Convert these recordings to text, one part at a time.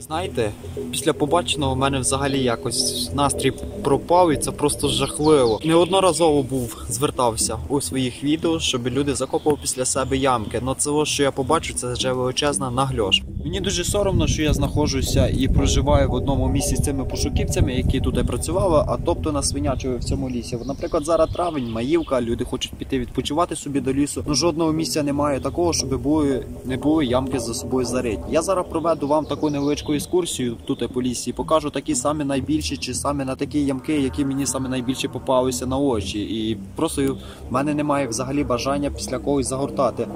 Знаєте, після побаченого в мене взагалі якось настрій пропав, і це просто жахливо. Неодноразово був звертався у своїх відео, щоб люди закопували після себе ямки. Но це що я побачу, це вже величезна нагльош. Мені дуже соромно, що я знаходжуся і проживаю в одному місці з цими пошуківцями, які тут працювали, а тобто на свинячої в цьому лісі. Наприклад, зараз травень, маївка, люди хочуть піти відпочивати собі до лісу. Ну жодного місця немає такого, щоб були не були ямки за собою зариті. Я зараз проведу вам таку невеличку екскурсію тут по лісі покажу такі самі найбільші чи саме на такі ямки, які мені саме найбільше попалися на очі. І просто в мене немає взагалі бажання після когось загортати.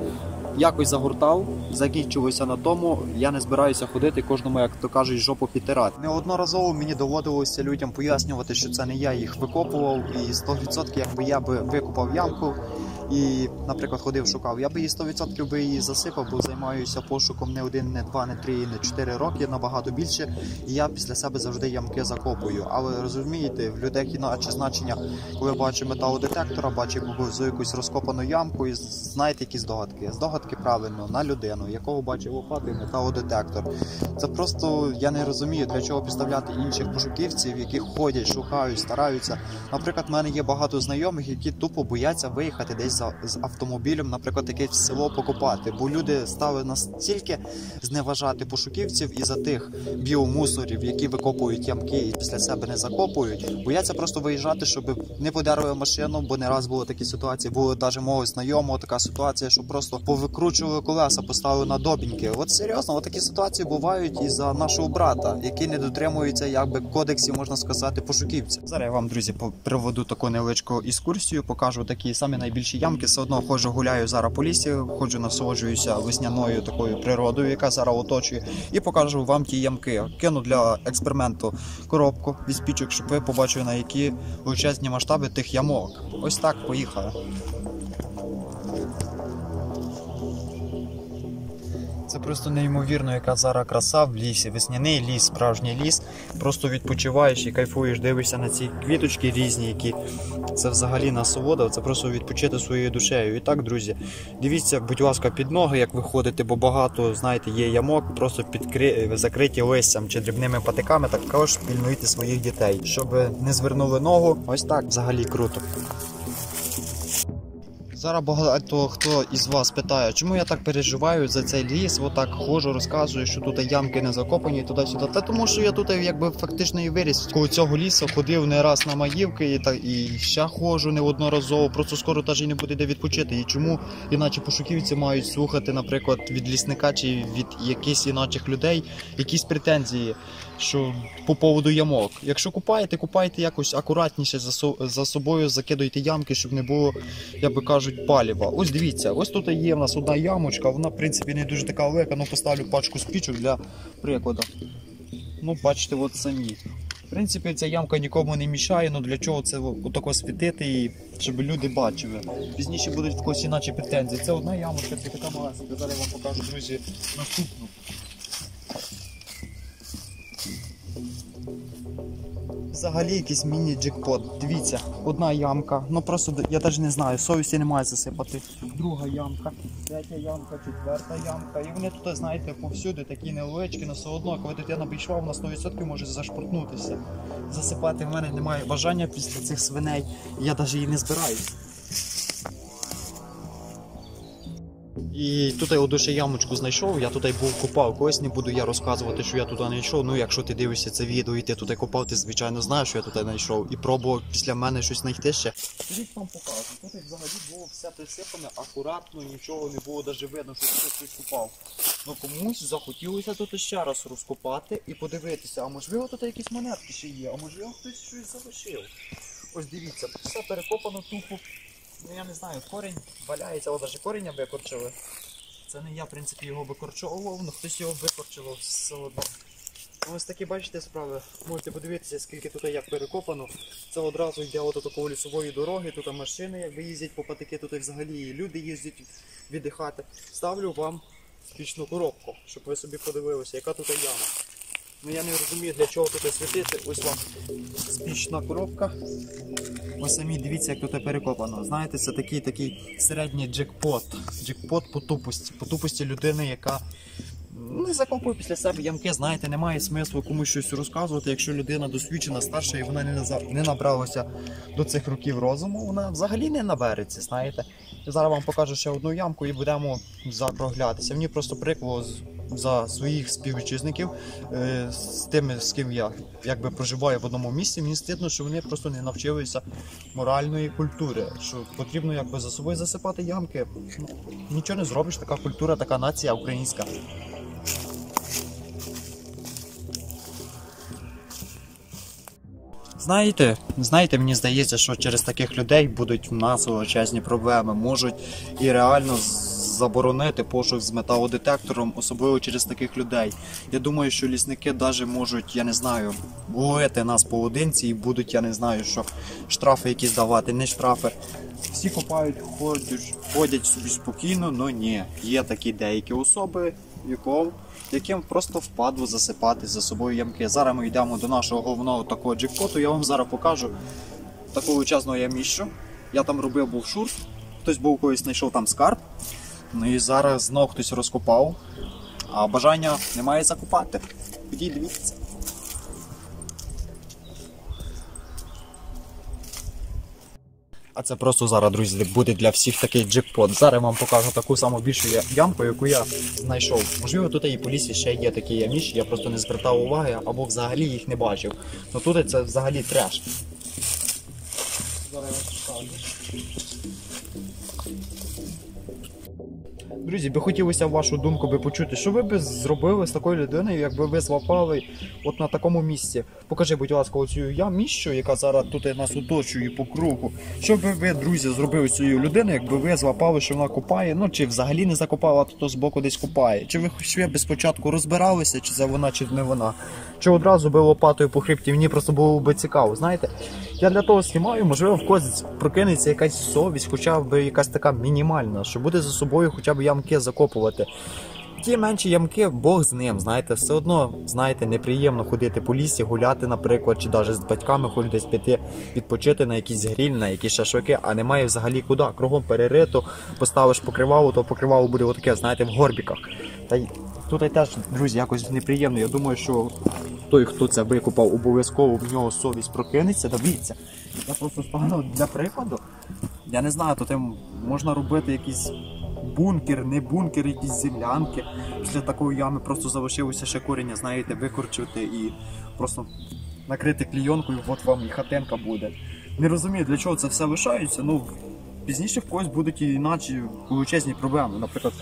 Якось загортав, закінчилося на тому. Я не збираюся ходити кожному, як то кажуть, жопу підтирати. Неодноразово мені доводилося людям пояснювати, що це не я їх викопував, і 100% якби я би викопав ямку і, наприклад, ходив, шукав. Я би її 100% би її засипав, бо займаюся пошуком не один, не два, не три, не чотири роки, набагато більше. І я після себе завжди ямки закопую. Але розумієте, в людей іначе значення, коли бачу металодетектора, бачу якусь розкопану ямку, і знаєте, які здогадки. Здогадки правильно на людину, якого бачив лопату і металодетектор. Це просто я не розумію, для чого підставляти інших пошуківців, які ходять, шукають, стараються. Наприклад, в мене є багато знайомих, які тупо бояться виїхати десь з автомобілем, наприклад, якесь село покопати, бо люди стали настільки зневажати пошуківців і за тих біомусорів, які викопують ямки і після себе не закопують, бояться просто виїжджати, щоб не подарили машину, бо не раз було такі ситуації. Було навіть мого знайомого така ситуація, що просто повикручували колеса, поставили на добіньки. От серйозно, от такі ситуації бувають і за нашого брата, який не дотримується якби кодексів, можна сказати, пошуківців. Зараз я вам, друзі, приведу таку невеличку екскурсію, покажу такі самі найбільші ямки. Все одно ходжу, гуляю зараз по лісі, ходжу, насолоджуюся весняною такою природою, яка зараз оточує, і покажу вам ті ямки. Кину для експерименту коробку від спічок, щоб ви побачили на які величезні масштаби тих ямок. Ось так поїхали. Це просто неймовірно, яка зараз краса в лісі. Весняний ліс, справжній ліс. Просто відпочиваєш і кайфуєш, дивишся на ці квіточки різні, які це взагалі насолода. Це просто відпочити своєю душею. І так, друзі, дивіться, будь ласка, під ноги, як ви ходите, бо багато, знаєте, є ямок, просто підкри... закриті листям чи дрібними патиками. Також пільнуйте своїх дітей, щоб не звернули ногу. Ось так взагалі круто. Зараз багато хто із вас питає, чому я так переживаю за цей ліс, отак ходжу, розказую, що тут ямки не закопані туди-сюди. Та тому, що я тут якби фактично і виріс коло цього лісу, ходив не раз на маївки і та і ще ходжу неодноразово. Просто скоро теж і не буде де відпочити. І чому іначе пошуківці мають слухати, наприклад, від лісника чи від якихось іначих людей якісь претензії, що по поводу ямок. Якщо купаєте, купайте якось акуратніше за за собою, закидуйте ямки, щоб не було, я би кажу паліва. Ось дивіться, ось тут є в нас одна ямочка, вона в принципі не дуже така велика, ну поставлю пачку спічок для прикладу. Ну, бачите, от самі. В принципі, ця ямка нікому не мішає, ну для чого це отако світити, і щоб люди бачили. Пізніше будуть в когось іначе претензії. Це одна ямочка, це така малесенька. Зараз я вам покажу, друзі, наступну. Взагалі якийсь міні-джекпот. Дивіться, одна ямка. Ну просто я навіть не знаю, совісті немає засипати. Друга ямка, третя ямка, четверта ямка. І вони тут, знаєте, повсюди такі неловечки, але все одно, коли дитина прийшла, вона 100% може зашпортнутися. Засипати в мене немає бажання після цих свиней. Я навіть її не збираюся. І тут я душе ямочку знайшов, я тут був копав. Когось не буду я розказувати, що я тут знайшов. Ну, якщо ти дивишся це відео і ти тут копав, ти звичайно знаєш, що я тут знайшов. І пробував після мене щось знайти ще. Тоді вам покажу. Тут взагалі було все присипане, акуратно, нічого не було навіть видно, що хтось щось копав. Ну комусь захотілося тут ще раз розкопати і подивитися, а можливо тут якісь монетки ще є, а можливо хтось щось залишив. Ось дивіться, все перекопано тупо. Ну я не знаю, корінь валяється, от навіть коріння викорчили. Це не я, в принципі, його викорчовував, але хтось його викорчував все одно. Ось такі, бачите, справи. Можете подивитися, скільки тут як перекопано. Це одразу йде от такої лісової дороги, тут машини якби їздять по патики, тут взагалі і люди їздять віддихати. Ставлю вам спічну коробку, щоб ви собі подивилися, яка тут яма. Ну я не розумію, для чого тут світити. Ось вам спічна коробка. Ось самі дивіться, як тут перекопано. Знаєте, це такий такий середній джекпот. Джекпот по тупості. По тупості людини, яка не закопую після себе ямки, знаєте, немає смислу комусь щось розказувати. Якщо людина досвідчена, старша і вона не, набралася до цих років розуму, вона взагалі не набереться, знаєте. Я зараз вам покажу ще одну ямку і будемо закруглятися. Мені просто прикро з- за своїх співвітчизників е, з тими, з ким я якби проживаю в одному місці. Мені стидно, що вони просто не навчилися моральної культури. Що потрібно якби за собою засипати ямки. Ну, Нічого не зробиш, така культура, така нація українська. Знаєте, знаєте, мені здається, що через таких людей будуть в нас величезні проблеми. Можуть і реально заборонити пошук з металодетектором, особливо через таких людей. Я думаю, що лісники навіть можуть, я не знаю, ловити нас поодинці і будуть, я не знаю, що штрафи якісь давати, не штрафи. Всі копають, ходять, ходять собі спокійно, але ні. Є такі деякі особи, яким, яким просто впадло засипати за собою ямки. Зараз ми йдемо до нашого головного такого джекпоту. Я вам зараз покажу таку величезну яміщу. Я там робив був шурф, хтось був когось знайшов там скарб. Ну і зараз знов хтось розкопав, а бажання немає закопати. Тоді дивіться. А це просто зараз, друзі, буде для всіх такий джекпот. Зараз вам покажу таку саму більшу ямку, яку я знайшов. Можливо, тут і по лісі ще є такі яміші, я просто не звертав уваги або взагалі їх не бачив. Ну тут це взагалі треш. Зараз я. Друзі, би хотілося вашу думку би почути, що ви би зробили з такою людиною, якби ви злапали от на такому місці. Покажи, будь ласка, оцю я міщу, яка зараз тут нас оточує по кругу. Що би ви, друзі, зробили з цією людиною, якби ви злапали, що вона копає, ну чи взагалі не закопала, то збоку десь копає. Чи ви ще би спочатку розбиралися, чи це вона, чи не вона? Чи одразу би лопатою по хребті? Мені просто було би цікаво. Знаєте, я для того знімаю, можливо, в когось прокинеться якась совість, хоча б якась така мінімальна, що буде за собою хоча б ямки закопувати. Ті менші ямки, Бог з ним, знаєте, все одно, знаєте, неприємно ходити по лісі, гуляти, наприклад, чи навіть з батьками ходити десь піти, відпочити на якийсь гріль, на якісь шашлики, а немає взагалі куди. Кругом перерито, поставиш покривало, то покривало буде отаке, знаєте, в горбіках. Та й тут теж, друзі, якось неприємно. Я думаю, що той, хто це викопав, обов'язково в нього совість прокинеться. Дивіться, я просто стану для прикладу. Я не знаю, то тим можна робити якісь бункер, не бункер, якісь землянки. Після такої ями просто залишилося ще коріння, знаєте, викорчувати і просто накрити клійонкою, от вам і хатинка буде. Не розумію, для чого це все лишається. Ну, пізніше в когось будуть і іначе величезні проблеми. Наприклад,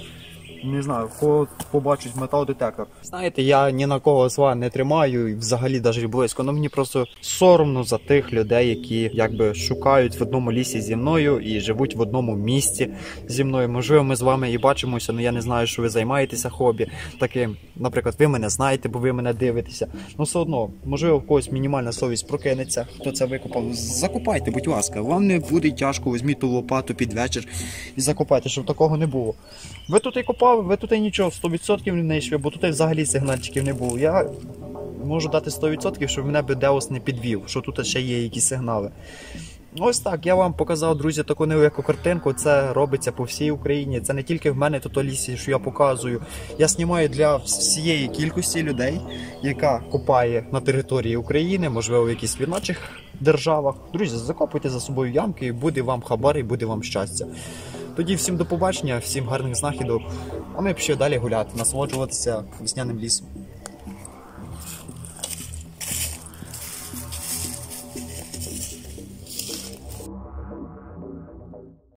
не знаю, кого побачить металодетектор. Знаєте, я ні на кого зла не тримаю і взагалі навіть близько. Ну мені просто соромно за тих людей, які якби шукають в одному лісі зі мною і живуть в одному місті зі мною. Можливо, ми з вами і бачимося, але я не знаю, що ви займаєтеся хобі. Таким, наприклад, ви мене знаєте, бо ви мене дивитеся. Ну все одно, можливо, в когось мінімальна совість прокинеться. Хто це викопав? Закопайте, будь ласка. Вам не буде тяжко, візьміть ту лопату під вечір і закопайте, щоб такого не було. Ви тут і копали, ви тут і нічого, 100% не знайшли, бо тут і взагалі сигнальчиків не було. Я можу дати 100%, щоб мене би Деос не підвів, що тут ще є якісь сигнали. Ось так, я вам показав, друзі, таку невелику картинку. Це робиться по всій Україні. Це не тільки в мене тут лісі, що я показую. Я знімаю для всієї кількості людей, яка копає на території України, можливо, в якихось іночих державах. Друзі, закопуйте за собою ямки, і буде вам хабар, і буде вам щастя. Тоді всім до побачення, всім гарних знахідок. А ми пішли далі гуляти, насолоджуватися весняним лісом.